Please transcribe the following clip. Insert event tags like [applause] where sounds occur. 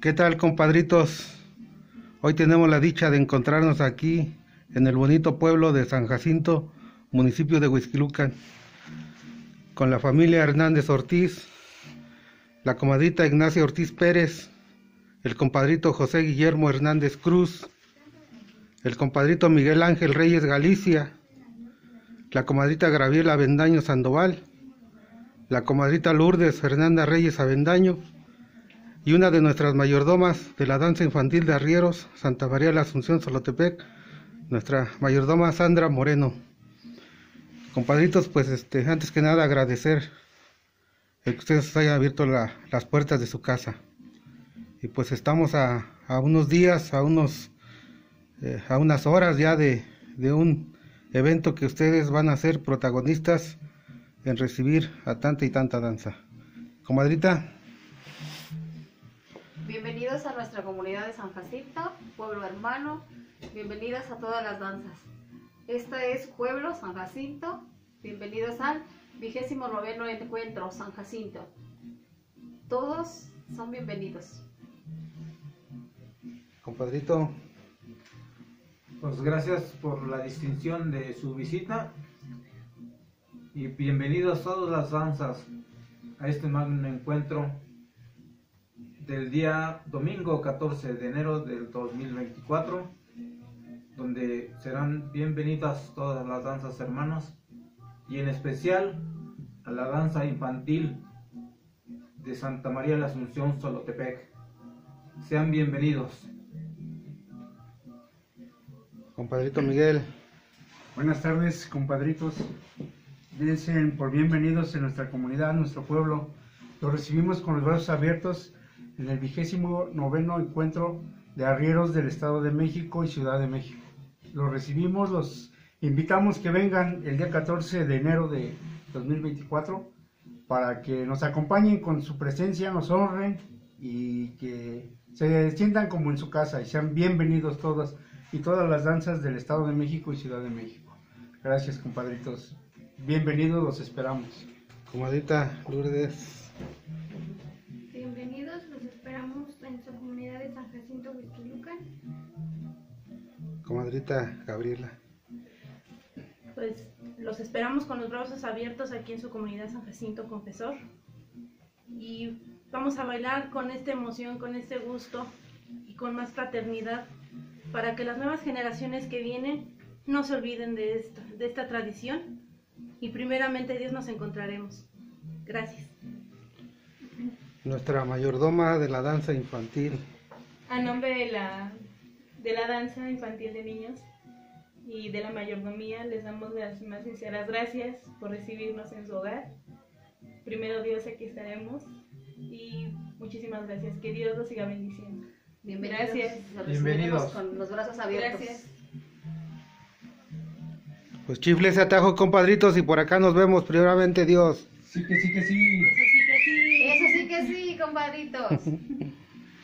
¿Qué tal, compadritos? Hoy tenemos la dicha de encontrarnos aquí en el bonito pueblo de San Jacinto, municipio de Huizquilucan, con la familia Hernández Ortiz, la comadrita Ignacia Ortiz Pérez, el compadrito José Guillermo Hernández Cruz, el compadrito Miguel Ángel Reyes Galicia, la comadrita Graviela Avendaño Sandoval, la comadrita Lourdes Fernanda Reyes Avendaño y una de nuestras mayordomas de la danza infantil de Arrieros, Santa María de la Asunción Solotepec, nuestra mayordoma Sandra Moreno. Compadritos, pues este, antes que nada agradecer que ustedes hayan abierto las puertas de su casa. Y pues estamos a, unos días, a unos eh, a unas horas ya de, de un evento que ustedes van a ser protagonistas en recibir a tanta y tanta danza. Comadrita. Bienvenidos a nuestra comunidad de San Jacinto, pueblo hermano. Bienvenidas a todas las danzas. Esta es Pueblo San Jacinto. Bienvenidos al vigésimo noveno encuentro San Jacinto. Todos son bienvenidos. Compadrito. Pues gracias por la distinción de su visita y bienvenidos todas las danzas a este magno encuentro del día domingo 14 de enero del 2024 donde serán bienvenidas todas las danzas hermanas y en especial a la danza infantil de Santa María de la Asunción Solotepec. Sean bienvenidos. Compadrito Miguel. Buenas tardes, compadritos. Dense por bienvenidos en nuestra comunidad, nuestro pueblo. Los recibimos con los brazos abiertos en el vigésimo noveno encuentro de arrieros del Estado de México y Ciudad de México. Los recibimos, los invitamos que vengan el día 14 de enero de 2024 para que nos acompañen con su presencia, nos honren y que se sientan como en su casa y sean bienvenidos todos y todas las danzas del Estado de México y Ciudad de México. Gracias, compadritos. Bienvenidos, los esperamos. Comadita Lourdes. Comadrita Gabriela. Pues los esperamos con los brazos abiertos aquí en su comunidad San Jacinto Confesor. Y vamos a bailar con esta emoción, con este gusto y con más fraternidad para que las nuevas generaciones que vienen no se olviden de, esto, de esta tradición y primeramente Dios nos encontraremos. Gracias. Nuestra mayordoma de la danza infantil. A nombre de la, de la danza infantil de niños y de la mayordomía les damos las más sinceras gracias por recibirnos en su hogar. Primero Dios, aquí estaremos y muchísimas gracias. Que Dios los siga bendiciendo. Bienvenidos. Gracias. Bienvenidos. con los brazos abiertos. Gracias. Pues chifle ese atajo, compadritos, y por acá nos vemos, primeramente Dios. Sí que sí que sí. Eso sí que sí. Eso sí que sí, compadritos. [laughs]